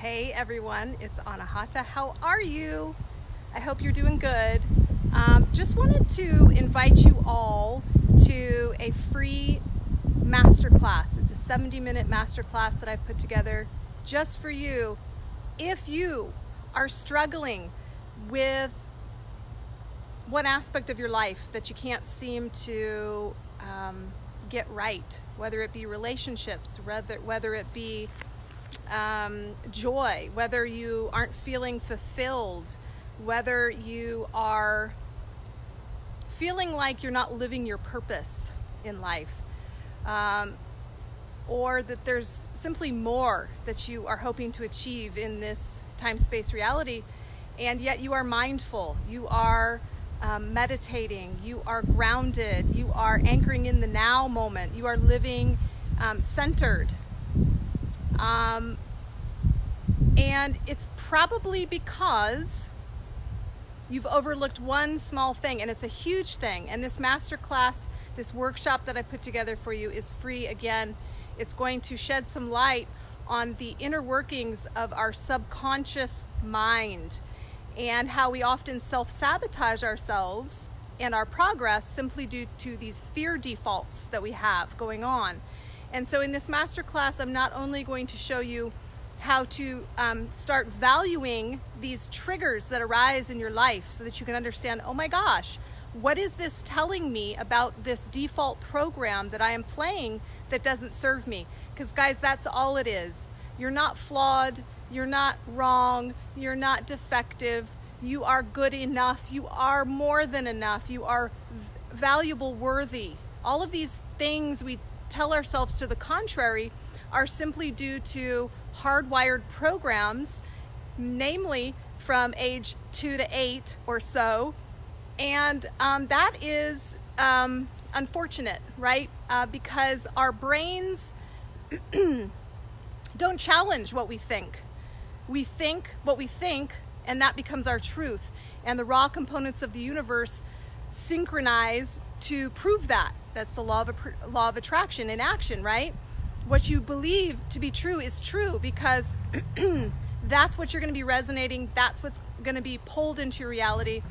Hey everyone, it's Anahata. How are you? I hope you're doing good. Um, just wanted to invite you all to a free masterclass. It's a 70 minute masterclass that I've put together just for you. If you are struggling with one aspect of your life that you can't seem to um, get right, whether it be relationships, whether, whether it be um, joy, whether you aren't feeling fulfilled, whether you are feeling like you're not living your purpose in life, um, or that there's simply more that you are hoping to achieve in this time space reality, and yet you are mindful, you are um, meditating, you are grounded, you are anchoring in the now moment, you are living um, centered um, and it's probably because you've overlooked one small thing, and it's a huge thing. And this masterclass, this workshop that I put together for you is free again. It's going to shed some light on the inner workings of our subconscious mind and how we often self sabotage ourselves and our progress simply due to these fear defaults that we have going on. And so in this masterclass, I'm not only going to show you how to um, start valuing these triggers that arise in your life so that you can understand, oh my gosh, what is this telling me about this default program that I am playing that doesn't serve me? Because guys, that's all it is. You're not flawed, you're not wrong, you're not defective, you are good enough, you are more than enough, you are valuable, worthy. All of these things we tell ourselves to the contrary are simply due to hardwired programs, namely from age two to eight or so. And um, that is um, unfortunate, right? Uh, because our brains don't challenge what we think. We think what we think, and that becomes our truth. And the raw components of the universe synchronize to prove that. That's the law of, law of attraction in action, right? What you believe to be true is true because that's what you're going to be resonating. That's what's going to be pulled into your reality.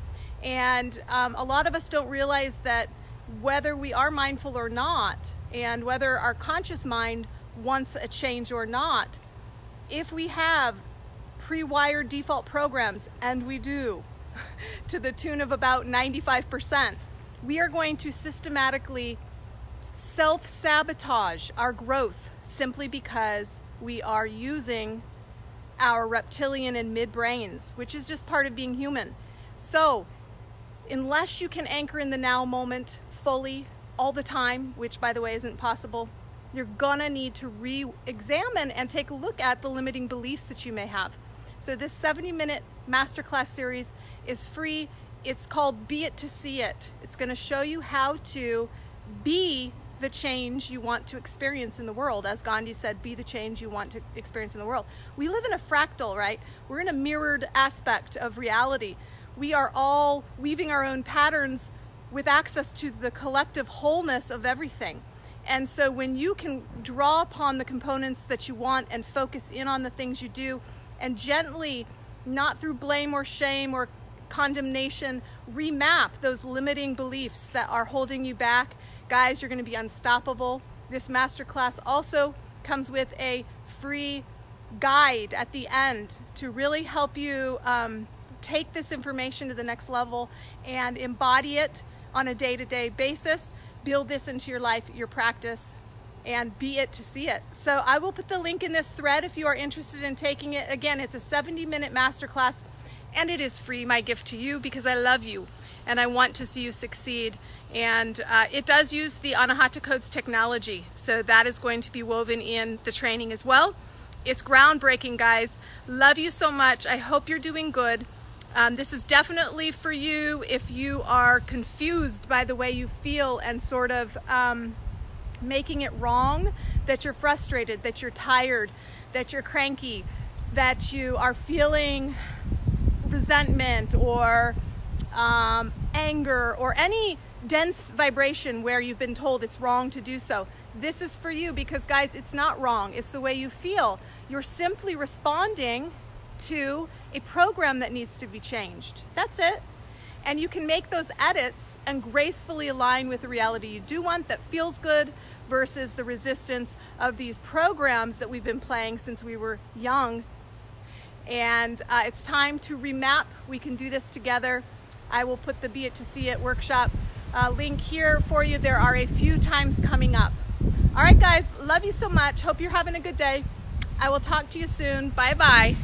And um, a lot of us don't realize that whether we are mindful or not, and whether our conscious mind wants a change or not, if we have pre wired default programs, and we do, to the tune of about 95%, we are going to systematically self sabotage our growth simply because we are using our reptilian and midbrains, which is just part of being human. So, unless you can anchor in the now moment fully all the time, which by the way isn't possible, you're gonna need to re examine and take a look at the limiting beliefs that you may have. So, this 70 minute masterclass series is free. It's called Be It to See It. It's going to show you how to be the change you want to experience in the world. As Gandhi said, be the change you want to experience in the world. We live in a fractal, right? We're in a mirrored aspect of reality. We are all weaving our own patterns with access to the collective wholeness of everything. And so when you can draw upon the components that you want and focus in on the things you do and gently, not through blame or shame or condemnation, remap those limiting beliefs that are holding you back. Guys, you're going to be unstoppable. This masterclass also comes with a free guide at the end to really help you um, take this information to the next level and embody it on a day to day basis. Build this into your life, your practice, and be it to see it. So I will put the link in this thread if you are interested in taking it. Again, it's a 70 minute masterclass and it is free, my gift to you, because I love you and I want to see you succeed. And uh, it does use the Anahata Codes technology, so that is going to be woven in the training as well. It's groundbreaking, guys. Love you so much. I hope you're doing good. Um, this is definitely for you if you are confused by the way you feel and sort of um, making it wrong, that you're frustrated, that you're tired, that you're cranky, that you are feeling resentment or um, anger or any dense vibration where you've been told it's wrong to do so. This is for you because, guys, it's not wrong. It's the way you feel. You're simply responding to a program that needs to be changed. That's it. And you can make those edits and gracefully align with the reality you do want that feels good versus the resistance of these programs that we've been playing since we were young. And uh, it's time to remap. We can do this together. I will put the Be It to See It workshop uh, link here for you. There are a few times coming up. All right, guys, love you so much. Hope you're having a good day. I will talk to you soon. Bye bye.